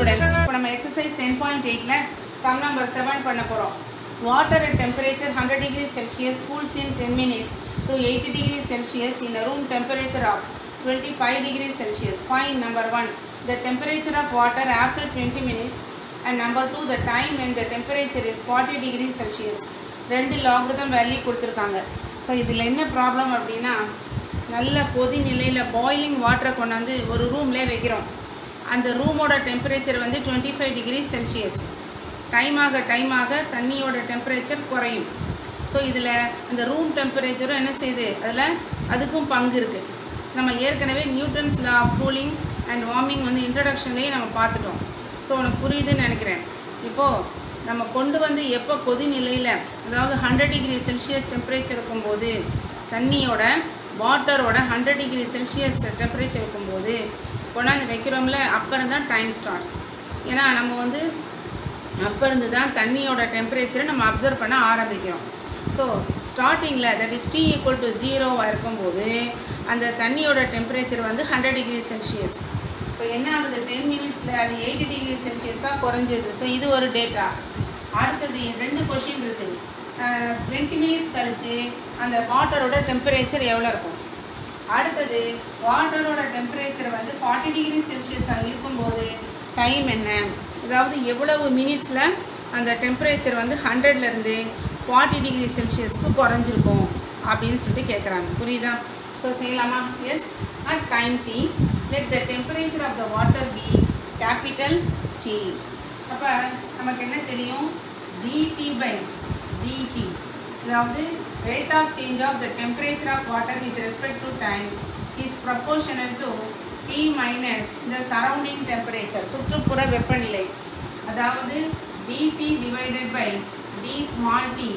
Students இப்போ நம்ம exercise ten point எயிட்டில் சம் நம்பர் செவன் பண்ண போகிறோம் water at temperature hundred degree Celsius cools in ten minutes to eighty degree Celsius in room temperature of twenty five degree Celsius point number one the temperature of water after twenty minutes and number two the time and the temperature is forty degree celsius ரெண்டு லாக்குதம் value கொடுத்துருக்காங்க so இதில் என்ன problem அப்படின்னா நல்ல கொதி நிலையில் boiling வாட்டரை கொண்டாந்து ஒரு ரூம்லேயே வைக்கிறோம் அந்த ரூமோட டெம்பரேச்சர் வந்து twenty five degree Celsius time ஆக டைம் ஆக தண்ணியோட டெம்பரேச்சர் குறையும். ஸோ இதில் அந்த ரூம் டெம்பரேச்சரும் என்ன செய்யுது? அதில் அதுக்கும் பங்கு இருக்குது நம்ம ஏற்கனவே Newton's law of cooling and warming வந்து இன்ட்ரடக்ஷன்லேயே நம்ம பார்த்துட்டோம். ஸோ உனக்கு புரியுதுன்னு நினைக்கிறேன். இப்போது நம்ம கொண்டு வந்து எப்போ கொதி நிலையில் அதாவது ஹண்ட்ரட் டிகிரி செல்சியஸ் டெம்பரேச்சர் இருக்கும்போது தண்ணியோட வாட்டரோட ஹண்ட்ரட் டிகிரி செல்சியஸ் டெம்பரேச்சர் இருக்கும்போது கொண்டாந்து வைக்கிறோம்ல அப்புறம் தான் டைம் ஸ்டார்ட்ஸ் ஏன்னா நம்ம வந்து அப்போ இருந்து தான் தண்ணியோட டெம்பரேச்சரை நம்ம அப்சர்வ் பண்ண ஆரம்பிக்கிறோம். ஸோ ஸ்டார்டிங்கில் that is t equal to ஜீரோவாக இருக்கும்போது அந்த தண்ணியோட டெம்பரேச்சர் வந்து ஹண்ட்ரட் டிகிரி செல்சியஸ் இப்போ என்ன ஆகுது? டென் மினிட்ஸில் அது எயிட்டி டிகிரி செல்சியஸாக குறைஞ்சது. ஸோ இது ஒரு டேட்டா அடுத்தது ரெண்டு கொஷின் இருக்குது டுவெண்ட்டி மினிட்ஸ் கழித்து அந்த வாட்டரோட டெம்பரேச்சர் எவ்வளோ இருக்கும்? அடுத்தது வாட்டரோட டெம்பரேச்சர் வந்து ஃபார்ட்டி டிகிரி செல்சியஸாக இருக்கும்போது டைம் என்ன? அதாவது எவ்வளவு மினிட்ஸில் அந்த டெம்பரேச்சர் வந்து ஹண்ட்ரட்லேருந்து ஃபார்ட்டி டிகிரி செல்சியஸ்க்கு குறைஞ்சிருக்கும் அப்படின்னு சொல்லிட்டு கேட்குறாங்க புரியுதா? ஸோ செய்யலாமா? Yes at time t let the temperature of the water be capital T அப்போ நமக்கு என்ன தெரியும்? டிடி பை டிடி அதாவது rate of change of the temperature of water with respect to time is proportional to T minus the surrounding temperature சுற்றுப்புற வெப்பநிலை அதாவது dt divided by d small t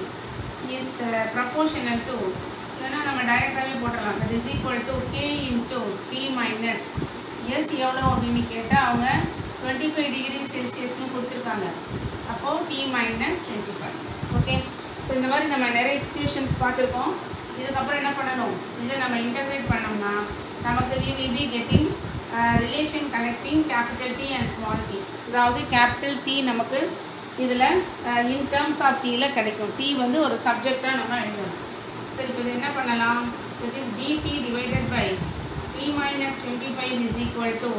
is uh, proportional to இல்லைன்னா நம்ம டைரெக்டாகவே போட்டுடலாம் that is equal to k into t minus s எவ்வளோ அப்படின்னு கேட்டால் அவங்க டுவெண்ட்டி ஃபைவ் டிகிரி செல்சியஸ்னு கொடுத்துருக்காங்க அப்போது T minus twenty five okay so இந்த மாதிரி நம்ம நிறைய சுச்சுவேஷன்ஸ் பார்த்துருக்கோம். இதுக்கப்புறம் என்ன பண்ணணும்? இதை நம்ம இன்டகிரேட் பண்ணோம்னா நமக்கு we will be getting relation connecting capital T and small t அதாவது கேபிட்டல் டி நமக்கு இதில் இன் டேர்ம்ஸ் ஆஃப் டீயில் கிடைக்கும். டி வந்து ஒரு சப்ஜெக்டாக நம்ம எழுதணும். சரி இப்போ இது என்ன பண்ணலாம்? It is dT divided by T minus twenty five is equal to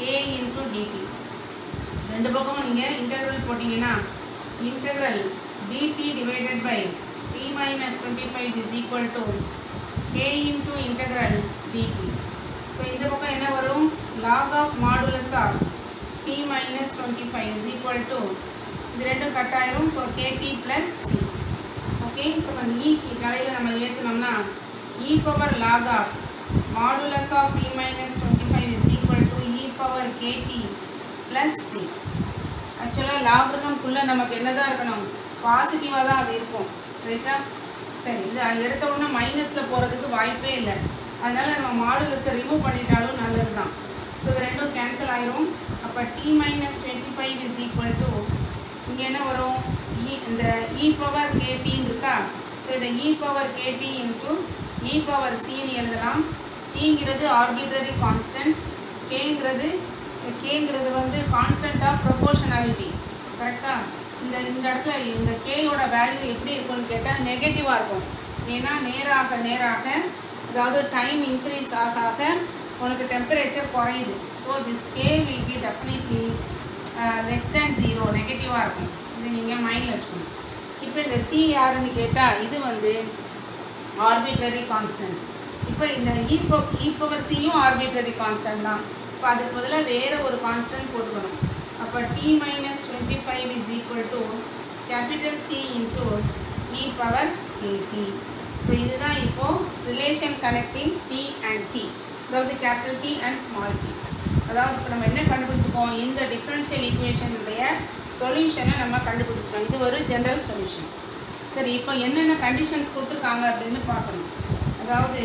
k into dt ரெண்டு பக்கமும் நீங்கள் இன்டெக்ரல் போட்டிங்கன்னா integral dt divided by t minus 25 is equal to k into integral dt. So, இந்த பக்கம் என்ன வரும் log of modulus of t minus 25 is equal to இது ரெண்டும் கட் ஆயிரும் so kp plus c. Okay so அந்த ஈக்கு தலையில் நம்ம ஏற்றுனோம்னா e power log of modulus of t minus 25 is equal to e power kt plus c. ஆக்சுவலாக லாகிரதம்குள்ளே நமக்கு என்ன தான் இருக்கணும் பாசிட்டிவாக தான் அது இருக்கும். கரெக்டாக சரி இது எடுத்த உடனே மைனஸில் போகிறதுக்கு வாய்ப்பே இல்லை. அதனால் நம்ம மாடுலஸை ரிமூவ் பண்ணிட்டாலும் நல்லது தான். ஸோ இது ரெண்டும் கேன்சல் ஆயிரும். அப்போ T minus twenty five is equal to இங்கே என்ன வரும்? இ இந்த இ பவர் கேடின்னு இருக்கா? ஸோ இதை e power kt into e power சின்னு எழுதலாம். சிங்கிறது ஆர்பிட்ரரி கான்ஸ்டன்ட் கேங்கிறது கேங்கிறது வந்து கான்ஸ்டன்ட் ஆஃப் ப்ரொபோஷனாலிட்டி கரெக்டாக இந்த இந்த இடத்துல இந்த கேயோட வேல்யூ எப்படி இருக்கும்னு கேட்டால் நெகட்டிவாக இருக்கும். ஏன்னா நேராக நேராக அதாவது டைம் இன்க்ரீஸ் ஆக ஆக உனக்கு டெம்பரேச்சர் குறையுது. So this k will be definitely less than zero நெகட்டிவாக இருக்கும். இது நீங்கள் மைண்டில் வச்சுக்கணும். இப்போ இந்த சி யாருன்னு கேட்டால் இது வந்து ஆர்பிட்ரரி கான்ஸ்டன்ட் இப்போ இந்த ஈப்போ இ சியும் ஆர்பிட்ரரி கான்ஸ்டன்ட் தான். இப்போ அதுக்கு பதிலாக வேறு ஒரு கான்ஸ்டன்ட் போட்டுக்கணும். அப்போ T minus twenty five equal to capital C C e power power So so இதுதான் இப்போது relation connecting T and t அதாவது capital T and small t. அதாவது இப்போ நம்ம என்ன கண்டுபிடிச்சிருக்கோம் இந்த டிஃப்ரென்ஷியல் ஈக்குவேஷனுடைய சொல்யூஷனை நம்ம கண்டுபிடிச்சிருக்கோம் இது ஒரு ஜென்ரல் சொல்யூஷன் சரி இப்போ என்னென்ன கண்டிஷன்ஸ் கொடுத்துருக்காங்க அப்படின்னு பார்க்கணும். அதாவது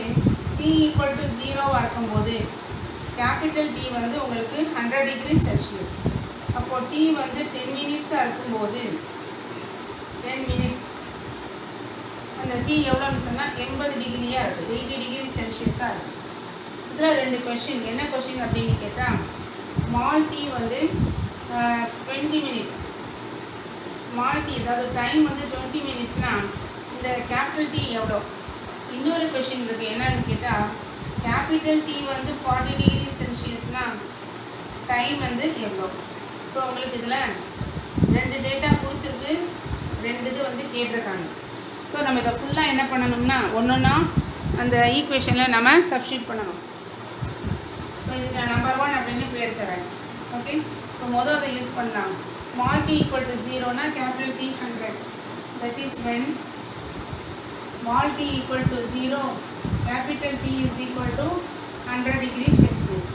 டி ஈக்குவல் டு ஜீரோவாக இருக்கும்போது கேபிட்டல் டி வந்து உங்களுக்கு ஹண்ட்ரட் டிகிரி செல்சியஸ் அப்போது டி வந்து டென் மினிட்ஸாக இருக்கும்போது டென் மினிட்ஸ் அந்த டி எவ்வளோன்னு சொன்னால் எண்பது டிகிரியாக இருக்குது எயிட்டி டிகிரி செல்சியஸாக இருக்குது இதில் ரெண்டு கொஷின் என்ன கொஷின் அப்படின்னு கேட்டால் ஸ்மால் டி வந்து டுவெண்ட்டி மினிட்ஸ் ஸ்மால் டி அதாவது டைம் வந்து டுவெண்ட்டி மினிட்ஸ்னால் இந்த கேபிட்டல் டி எவ்வளோ? இன்னொரு கொஷின் இருக்குது என்னன்னு கேட்டால் கேபிட்டல் டி வந்து ஃபார்ட்டி டிகிரி செல்சியஸ்னால் டைம் வந்து எவ்வளோ? ஸோ உங்களுக்கு இதில் ரெண்டு டேட்டா கொடுத்துருக்கு. ரெண்டு இது வந்து கேட்டிருக்காங்க. ஸோ நம்ம இதை ஃபுல்லாக என்ன பண்ணணும்னா ஒன்றுன்னா அந்த ஈக்குவேஷனில் நம்ம சப்ஸ்டியூட் பண்ணணும். ஸோ இதுக்கு நம்பர் ஒன் அப்படின்னு பேர் தரேன். ஓகே இப்போ மொதல் அதை யூஸ் பண்ணலாம். Small t equal to ஜீரோனா capital T hundred that is when small t equal to 0 capital T is equal to 100 degree Celsius.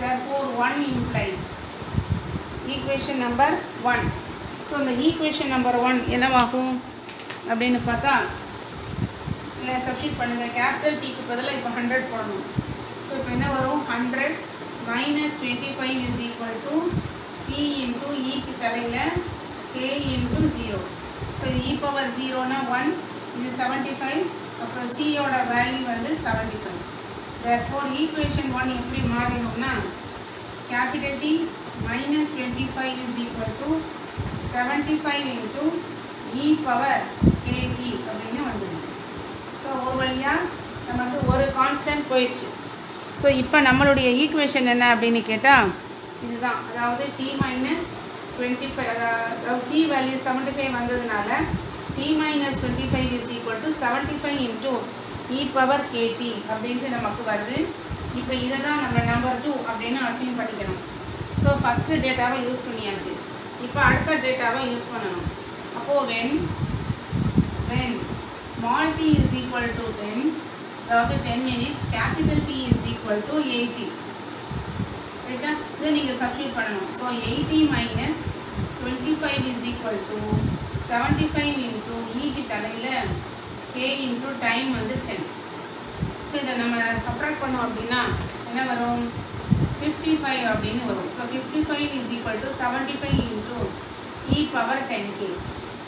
Therefore 1 implies equation number one so அந்த equation number one என்னவாகும்? அப்படின்னு பார்த்தா இல்லை substitute பண்ணுங்கள் capital டிக்கு பதிலாக இப்போ hundred போடணும். ஸோ இப்போ என்ன வரும்? Hundred minus twenty five is equal to C into இக்கு தலையில் கே இன்ட்டு ஜீரோ ஸோ இது இ பவர் ஜீரோனா ஒன் இது செவன்ட்டி ஃபைவ் அப்புறம் சியோட வேல்யூ வந்து seventy five therefore equation one எப்படி மாறிடும்னா capital T minus twenty five is equal to seventy five power e power k t அப்படின்னு வந்துடும் ஸோ ஒரு வழியாக நமக்கு ஒரு கான்ஸ்டன்ட் போயிடுச்சு ஸோ இப்போ நம்மளுடைய ஈக்குவேஷன் என்ன அப்படின்னு கேட்டால் இதுதான். அதாவது டி மைனஸ் டுவெண்ட்டி ஃபைவ் அதாவது சி வேல்யூ செவன்ட்டி ஃபைவ் வந்ததுனால t minus twenty five is equal to seventy five into e power k t அப்படின்ட்டு நமக்கு வருது. இப்போ இதை தான் நம்ம நம்பர் டூ அப்படின்னு அசியூம் பண்ணிக்கணும். ஸோ ஃபஸ்ட்டு டேட்டாவை யூஸ் பண்ணியாச்சு. இப்போ அடுத்த டேட்டாவை யூஸ் பண்ணணும். அப்போது when when small t is equal to ten அதாவது ten minutes capital T is equal to eighty ரைட்டா இதை நீங்கள் சப்ஸ்டியூட் பண்ணணும். So eighty minus twenty five is equal to seventy five into இக்கு தலையில் கே இன்ட்டு டைம் வந்து ten so இதை நம்ம சப்ராக்ட் பண்ணோம் அப்படின்னா என்ன வரும்? ஃபிஃப்டி ஃபைவ் அப்படின்னு வரும். So fifty five is equal to seventy five into e power ten k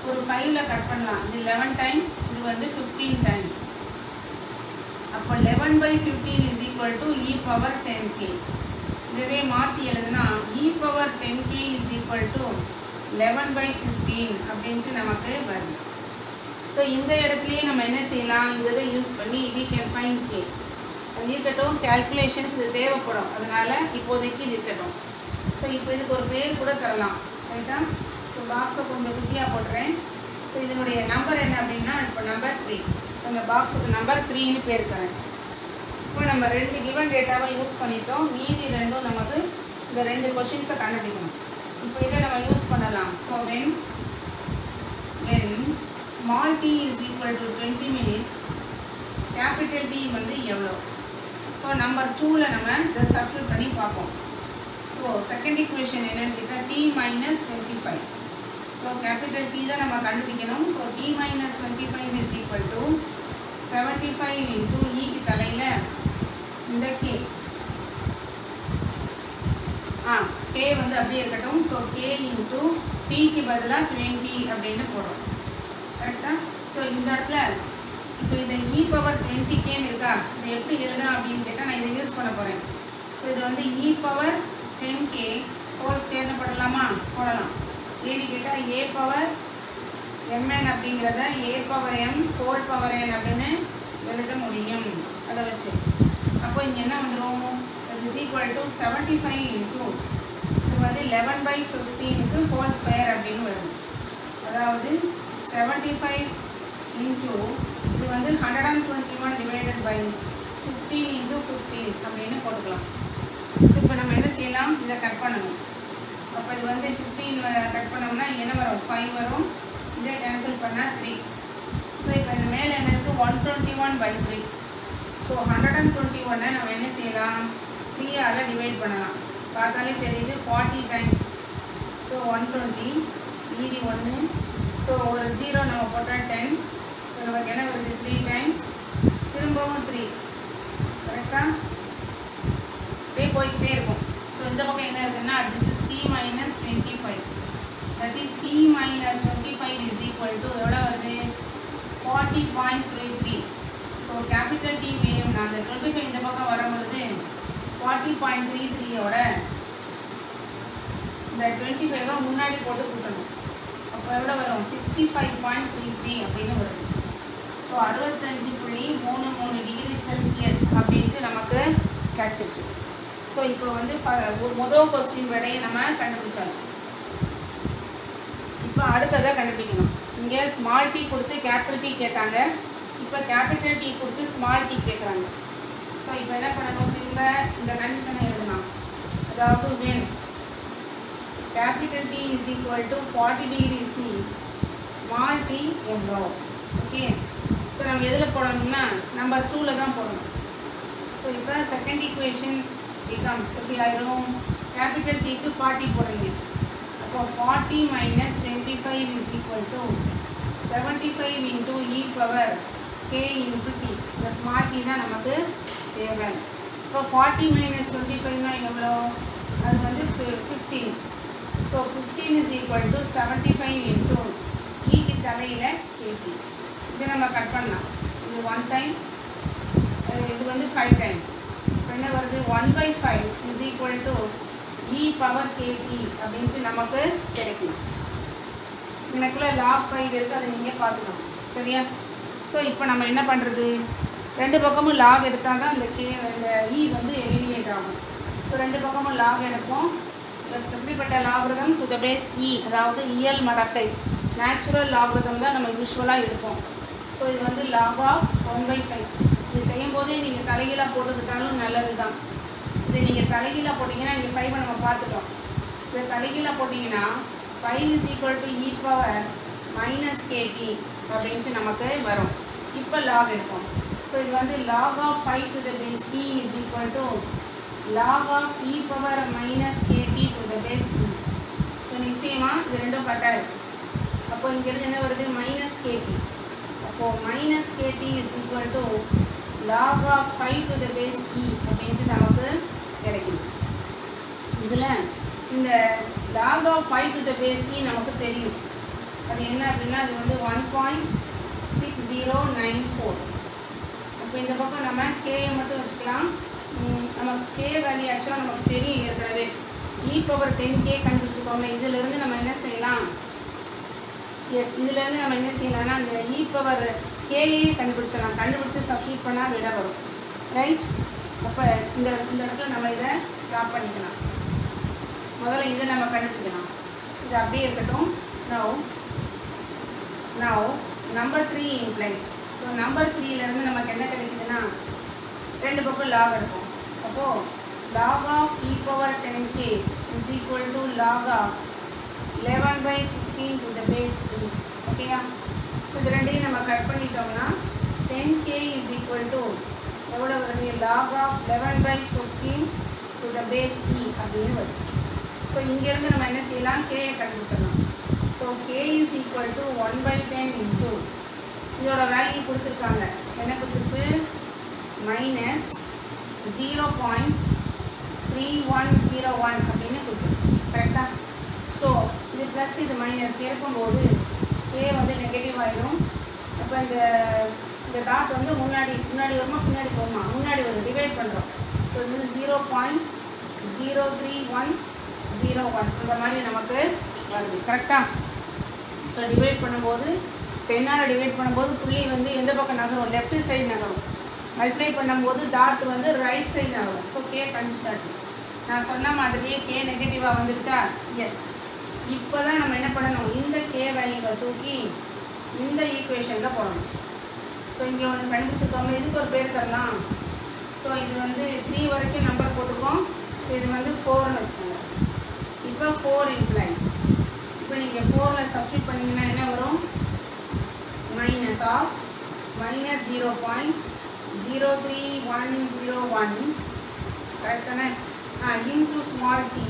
ஒரு ஃபைவ்ல கட் பண்ணலாம். இது லெவன் டைம்ஸ் இது வந்து ஃபிஃப்டீன் டைம்ஸ் அப்போ eleven by fifteen is equal to e power ten k இதுவே மாற்றி எழுதுனா e power ten k is equal to eleven by fifteen அப்படின்ட்டு நமக்கு வருது. ஸோ இந்த இடத்துலையே நம்ம என்ன செய்யலாம்? இந்த இதை யூஸ் பண்ணி வி கேன் ஃபைன் கே இருக்கட்டும் கேல்குலேஷனுக்கு இது தேவைப்படும். அதனால் இப்போதைக்கு இது இருக்கட்டும் ஸோ இப்போ இதுக்கு ஒரு பேர் கூட தரலாம். ரைட்டா ஸோ பாக்ஸை கொஞ்சம் குட்டியாக போடுறேன் ஸோ இதனுடைய நம்பர் என்ன அப்படின்னா இப்போ நம்பர் த்ரீ இந்த பாக்ஸுக்கு நம்பர் த்ரீன்னு பேர் தரேன். இப்போ நம்ம ரெண்டு கிவன் டேட்டாவை யூஸ் பண்ணிட்டோம். மீதி ரெண்டும் நமக்கு இந்த ரெண்டு கொஷின்ஸை கண்டுபிடிக்கணும். இப்போ இதை நம்ம யூஸ் பண்ணலாம். So when when small t is equal to twenty minutes capital T வந்து எவ்வளோ ஸோ நம்பர் டூவில் நம்ம இதை சப்ஸ்டியூட் பண்ணி பார்ப்போம். ஸோ செகண்ட் ஈக்குவேஷன் என்னன்னு கேட்டால் t minus twenty five so capital T தான் நம்ம கண்டுபிடிக்கணும். So t minus twenty five is equal to seventy five into இக்கு தலையில் இந்த கே ஆ கே வந்து அப்படியே இருக்கட்டும். ஸோ கே இன்ட்டு டிக்கு பதிலாக டுவெண்ட்டி அப்படின்னு போடுறோம். கரெக்டாக ஸோ இந்த இடத்துல இப்போ இதை இ பவர் டுவெண்ட்டி கேம் இருக்கா? இதை எப்படி எழுதலாம் அப்படின்னு கேட்டால் நான் இதை யூஸ் பண்ண போகிறேன் ஸோ இது வந்து e power ten k whole ஸ்கேர்னு போடலாமா? போடலாம். ஏன்னு கேட்டால் ஏ பவர் எம்என் அப்படிங்கிறத a power m whole power n அப்படின்னு எழுத முடியும். அதை வச்சு. அப்போ இங்கே என்ன வந்துடும் is equal to seventy five into இது வந்து லெவன் பை ஃபிஃப்டீனுக்கு ஹோல் ஸ்கொயர் அப்படின்னு வருது. அதாவது செவன்ட்டி ஃபைவ் இன்ட்டு இது வந்து hundred and twenty one divided by fifteen into fifteen அப்படின்னு போட்டுக்கலாம். ஸோ இப்போ நம்ம என்ன செய்யலாம்? இதை கட் பண்ணணும். அப்போ இது வந்து ஃபிஃப்டீன் கட் பண்ணோம்னா என்ன வரும்? ஃபைவ் வரும். இதை கேன்சல் பண்ணால் த்ரீ ஸோ இப்போ இந்த மேலே என்ன இருக்குது one twenty one by three so hundred and twenty ஒன்னை நம்ம என்ன செய்யலாம்? த்ரீயால் டிவைட் பண்ணலாம். பார்த்தாலே தெரியுது forty times so one twenty மீதி ஒன்று ஸோ ஒரு ஜீரோ நம்ம போட்டால் டென் ஸோ நமக்கு என்ன வருது? த்ரீ டைம்ஸ் திரும்பவும் த்ரீ கரெக்டாக அப்படியே போய்கிட்டே இருக்கும். ஸோ இந்த பக்கம் என்ன இருக்குன்னா this is t minus twenty five that is t minus twenty five is equal to எவ்வளோ வருது forty point three three so capital T வேணும்னா அந்த டுவெண்ட்டி ஃபைவ் இந்த பக்கம் வரும்பொழுது ஃபார்ட்டி பாயிண்ட் த்ரீ த்ரீயோட இந்த டுவெண்ட்டி ஃபைவை முன்னாடி போட்டு கூட்டணும். அப்போ எவ்வளோ வரும்? Sixty five point three three அப்படின்னு வரும். ஸோ அறுபத்தஞ்சு புள்ளி மூணு மூணு டிகிரி செல்சியஸ் அப்படின்ட்டு நமக்கு கிடச்சிருச்சு. ஸோ இப்போ வந்து ஃப- முதல் கொஸ்டின் விடையை நம்ம கண்டுபிடிச்சாச்சு. இப்போ அடுத்ததை கண்டுபிடிக்கணும். இங்கே ஸ்மால் டீ கொடுத்து கேபிட்டல் டீ கேட்டாங்க. இப்போ கேபிட்டல் டீ கொடுத்து ஸ்மால் டீ கேட்குறாங்க ஸோ இப்போ என்ன பண்ணணும் திரும்ப இந்த கண்டிஷனை எழுதலாம். அதாவது when capital T is equal to forty degree C small t எவ்வளோ ஓகே ஸோ நம்ம எதில் போடணும்னா நம்பர் டூவில் தான் போடணும். ஸோ இப்போ செகண்ட் ஈக்குவேஷன் பிகம்ஸ் எப்படி ஆயிரும்? கேபிட்டல் டீக்கு ஃபார்ட்டி போடுறீங்க. அப்போ forty minus twenty five is equal to seventy five into e power k into t இந்த ஸ்மால் டி தான் நமக்கு தேவை. இப்போ ஃபார்ட்டி மைனஸ் டுவெண்ட்டி ஃபைவ்னா எவ்வளோ அது வந்து fifteen so fifteen is equal to seventy five into ஈக்கு தலையில் கேபி இதை நம்ம கட் பண்ணலாம். இது ஒன் டைம் இது வந்து ஃபைவ் டைம்ஸ் இப்போ என்ன வருது? One by five is equal to e power KP அப்படின்ட்டு நமக்கு கிடைக்கும். எனக்குள்ள லாக் ஃபைவ் இருக்குது அதை நீங்கள் பார்த்துக்கணும். சரியா? ஸோ இப்போ நம்ம என்ன பண்ணுறது ரெண்டு பக்கமும் லாக் எடுத்தால் தான் இந்த கே இந்த இ வந்து எலிமினேட் ஆகும். ஸோ ரெண்டு பக்கமும் லாக் எடுப்போம். எப்படிப்பட்ட logarithm to the base e அதாவது இயல் மடக்கை. நேச்சுரல் லாபிரதம் தான் நம்ம யூஸ்வலாக எடுப்போம். ஸோ இது வந்து log of one by five இது செய்யும் போதே நீங்கள் தலைகீழாக போட்டுக்கிட்டாலும் நல்லது தான் இது நீங்கள் தலைகீழாக போட்டிங்கன்னா இங்கே ஃபைவை நம்ம பார்த்துட்டோம். இதை தலைகீழாக போட்டிங்கன்னா five is equal to e e power minus k t அப்படின்ட்டு நமக்கு வரும். இப்போ லாக் எடுப்போம். ஸோ இது வந்து log of five to the base e is equal to log of e power minus k t to the base e so நிச்சயமாக இது ரெண்டும் கட்டாக இருக்கும் அப்போ இங்கேருந்து என்ன வருது? மைனஸ் கேடி இப்போது minus k t is equal to log of five to the base e அப்படின்ட்டு நமக்கு கிடைக்கும் இதில் இந்த log of five to the base e நமக்கு தெரியும். அது என்ன அப்படின்னா அது வந்து one point six zero nine four இப்போ இந்த பக்கம் நம்ம கேயை மட்டும் வச்சுக்கலாம். நம்ம கே வேல்யூ ஆக்சுவலாக நமக்கு தெரியும் ஏற்கனவே. E e power ten k கண்டுபிடிச்சிக்கோங்க இதிலிருந்து நம்ம என்ன செய்யலாம்? எஸ் இதுலேருந்து நம்ம என்ன செய்யலாம்னா அந்த இ பவர் கேயே கண்டுபிடிச்சிடலாம். கண்டுபிடிச்சி சப்ஸ்டியூட் பண்ணால் விட வரும். ரைட் அப்போ இந்த இந்த இடத்துல நம்ம இதை ஸ்டாப் பண்ணிக்கலாம். முதல்ல இதை நம்ம கண்டுபிடிக்கலாம். இது அப்படியே இருக்கட்டும். Now now number three implies so number த்ரீலேருந்து நமக்கு என்ன கிடைக்குதுன்னா ரெண்டு பக்கம் லாக் இருக்கும். அப்போது log of e power ten k is equal to log of eleven by fifteen to the base e ஓகேயா ஸோ இது ரெண்டையும் நம்ம கட் பண்ணிட்டோம்னா ten k is equal to எவ்வளோ வருது? Log of eleven by fifteen to the base e அப்படின்னு வருது. So இங்கேருந்து நம்ம என்ன செய்யலாம்? கேயை கண்டுபிடிச்சிடலாம். So k is equal to one by ten into இதோட வேல்யூ கொடுத்துருக்காங்க. என்ன கொடுத்துருக்கு? Minus zero point three one zero one அப்படின்னு கொடுத்துருக்கு. கரெக்டாக ஸோ இது ப்ளஸ் இது மைனஸ் இருக்கும்போது கே வந்து நெகட்டிவ் ஆகிடும் அப்போ இந்த இந்த டாட் வந்து முன்னாடி முன்னாடி வருமா பின்னாடி போகுமா? முன்னாடி வரும் டிவைட் பண்ணுறோம் ஸோ இது வந்து zero point zero three one zero one அந்த மாதிரி நமக்கு வருது. கரெக்டாக ஸோ டிவைட் பண்ணும்போது டென்னால் டிவைட் பண்ணும்போது புள்ளி வந்து எந்த பக்கம் நகரும்? லெஃப்ட் சைடு நகரும். மல்டிப்ளை பண்ணும்போது டாட் வந்து ரைட் சைடு நகரும். ஸோ கே கண்டுபிடிச்சாச்சு. நான் சொன்ன மாதிரியே கே நெகட்டிவாக வந்துருச்சா? எஸ் இப்போ தான் நம்ம என்ன பண்ணணும்? இந்த கே வேல்யூவை தூக்கி இந்த ஈக்குவேஷனில் போடணும். ஸோ இங்கே ஒன்று கண்டுபிடிச்சிருக்கோம் இதுக்கு ஒரு பேர் தரலாம். ஸோ இது வந்து த்ரீ வரைக்கும் நம்பர் போட்டிருக்கோம். ஸோ இது வந்து ஃபோர்னு வச்சுக்கோங்க. இப்போ ஃபோர் இம்ப்ளைஸ் இப்போ நீங்கள் ஃபோரில் சப்ஸ்டியூட் பண்ணிங்கன்னா என்ன வரும்? Minus of minus zero point zero three one zero one கரெக்டான தானே? ஆ into small t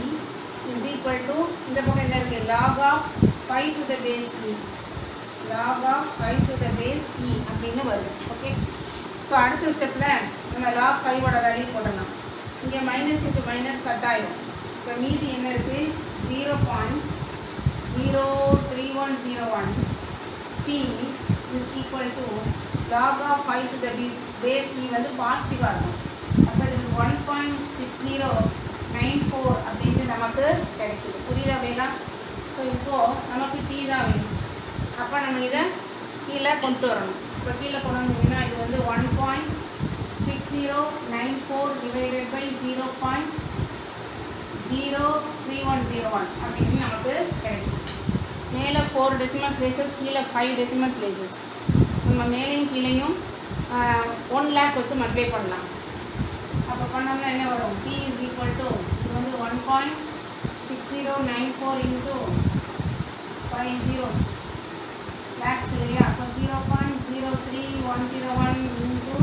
is equal to இந்த பக்கம் என்ன இருக்குது log of five to the base e log of five to the base e அப்படின்னு வருது. ஓகே ஸோ அடுத்த ஸ்டெப்பில் நம்ம லாக் ஃபைவோட வேல்யூ போடலாம். இங்கே மைனஸ் இன்ட்டு மைனஸ் கட் ஆகிடும் இப்போ மீதி என்ன இருக்குது zero point zero three one zero one t is equal to log of five to the base base e வந்து பாசிட்டிவாக இருக்கும். அப்போ இது one point six zero nine four அப்படின்ட்டு நமக்கு கிடைக்குது. புரியுதா வேணா ஸோ இப்போது நமக்கு டீ தான் வேணும். அப்போ நம்ம இதை கீழே கொண்டு வரணும். இப்போ கீழே கொண்டு வந்தீங்கன்னா இது வந்து one point six zero nine four divided by zero point zero three one zero one அப்படின்னு நமக்கு கிடைக்கும். மேலே ஃபோர் டெசிமல் பிளேசஸ் கீழே ஃபைவ் டெசிமல் பிளேசஸ் நம்ம மேலேயும் கீழேயும் ஒன் லேக் வச்சு மல்டிப்ளை பண்ணலாம். அப்போ பண்ணோம்னா என்ன வரும்? பி இஸ் ஈக்குவல் டு இது வந்து one point six zero nine four into five zeros lakhs இல்லையா? அப்போ zero point zero three one zero one into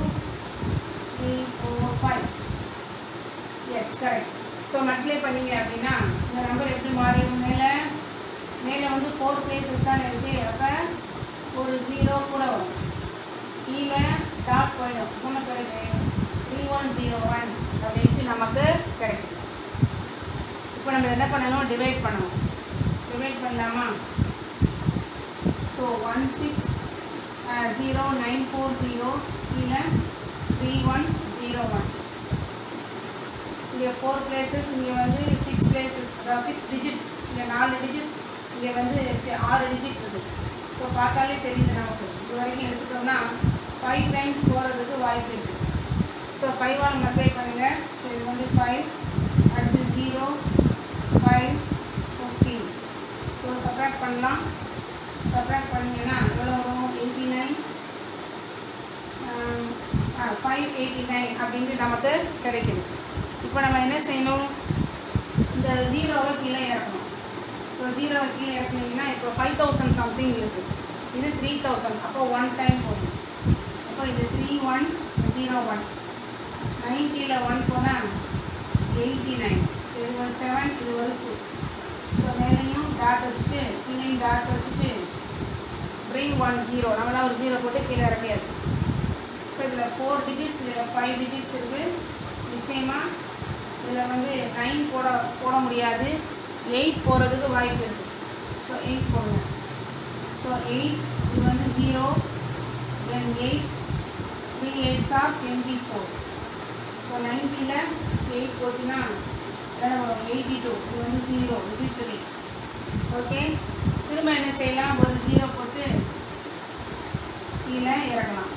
three four five yes correct so multiply பண்ணீங்க அப்படின்னா இந்த நம்பர் எப்படி மாறிடும்? மேலே மேலே வந்து ஃபோர் பிளேசஸ் தான் இருக்குது அப்போ ஒரு ஜீரோ கூட வரும். கீழே டாட் போயிடும். போன பிறகு ஜீரோ ஒன் அப்படின்ட்டு நமக்கு கிடைக்கும். இப்போ நம்ம என்ன பண்ணணும்? டிவைட் பண்ணணும். டிவைட் பண்ணலாமா? So one six zero nine four zero இல்லை த்ரீ ஒன் ஜீரோ ஒன் இங்கே ஃபோர் பிளேசஸ் இங்கே வந்து சிக்ஸ் பிளேசஸ் அதாவது சிக்ஸ் டிஜிட்ஸ் இங்கே நாலு டிஜிட்ஸ் இங்கே வந்து ஆறு டிஜிட் இருக்குது இப்போ பார்த்தாலே தெரியுது நமக்கு. இது வரைக்கும் எடுத்துட்டோம்னா ஃபைவ் டைம்ஸ் போகிறதுக்கு வாய்ப்பு இருக்குது ஃபைவ் ஆல் மல்டிப்ளை பண்ணுங்கள் ஸோ இது வந்து ஃபைவ் அடுத்து zero five fifteen so subtract பண்ணலாம். சப்ராக்ட் பண்ணிங்கன்னா எவ்வளோ வரும்? Eighty nine five eighty nine அப்படின்ட்டு நமக்கு கிடைக்குது. இப்போ நம்ம என்ன செய்யணும்? இந்த ஜீரோவை கீழே இறக்கணும். ஸோ ஜீரோவை கீழே இறக்குனீங்கன்னா இப்போ ஃபைவ் தௌசண்ட் சம்திங் இருக்குது இது த்ரீ தௌசண்ட் அப்போ ஒன் டைம் போகும் அப்போ இது த்ரீ ஒன் ஜீரோ ஒன் நைன்ட்டியில் ஒன் போனால் எயிட்டி நைன் சரி ஒரு செவன் இது ஒரு டூ ஸோ மேலேயும் டாட் வச்சுட்டு கீழேயும் டாட் வச்சுட்டு ப்ரீ ஒன் ஜீரோ நம்மளாம் ஒரு ஜீரோ போட்டு கீழே இறக்கியாச்சு. இப்போ இதில் ஃபோர் டிஜிட்ஸ் இதில் ஃபைவ் டிஜிட்ஸ் இருக்குது நிச்சயமாக இதில் வந்து நைன் போட போட முடியாது. எயிட் போகிறதுக்கு வாய்ப்பு இருக்குது ஸோ எயிட் போடுங்க. ஸோ எயிட் இது வந்து zero then eight three eights are twenty four so நைன்ட்டியில் eight போச்சுன்னா என்ன வரும் எயிட்டி டூ இது வந்து ஜீரோ இது த்ரீ ஓகே திரும்ப என்ன செய்யலாம்? ஒரு ஜீரோ போட்டு கீழே இறக்கலாம்.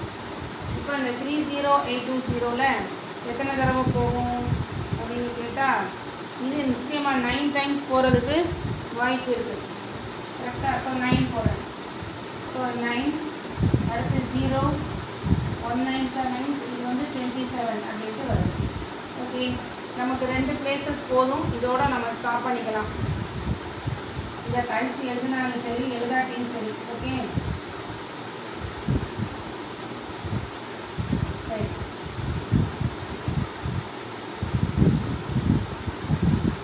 இப்போ இந்த த்ரீ ஜீரோ எயிட் டூ ஜீரோவில் எத்தனை தடவை போகும் அப்படின்னு கேட்டால் இது நிச்சயமாக நைன் டைம்ஸ் போகிறதுக்கு வாய்ப்பு இருக்குது கரெக்டாக ஸோ நைன் போகிறேன் ஸோ நைன் அடுத்து ஜீரோ ஒன் நைன் செவன் இது வந்து டுவெண்ட்டி செவன் அப்படின்ட்டு வருது. ஓகே நமக்கு ரெண்டு பிளேசஸ் போதும். இதோட நம்ம ஸ்டாப் பண்ணிக்கலாம். இதை கழித்து எழுதினாலும் சரி எழுதாட்டியும் சரி ஓகே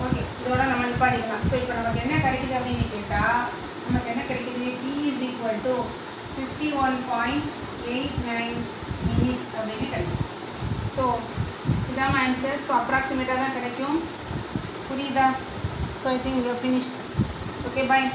ஓகே இதோட நம்ம நிப்பாட்டிக்கலாம். ஸோ இப்போ நமக்கு என்ன கிடைக்குது அப்படின்னு கேட்டால் நமக்கு என்ன கிடைக்குது? T is equal to fifty one point eight nine minutes அப்படின்னு கிடைக்கும் ஸோ இதான் ஆன்சர் ஸோ அப்ராக்சிமேட்டாக தான் கிடைக்கும். புரியுதா? So I think you finished okay bye